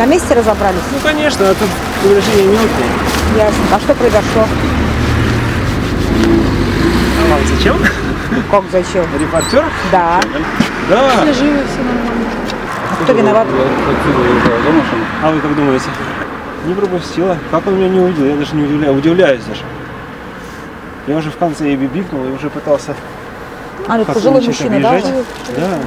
На месте разобрались? Ну, конечно, а тут повреждения мелкие. Ясно. А что произошло? А вам зачем? Как зачем? Репортер? Да. Да. А кто виноват? А вы как думаете? Не пропустила. Как он меня не увидел? Я даже не удивляюсь. Удивляюсь даже. Я уже в конце и бибикнул, и уже пытался А, ну, это пожилой мужчина, да? Да.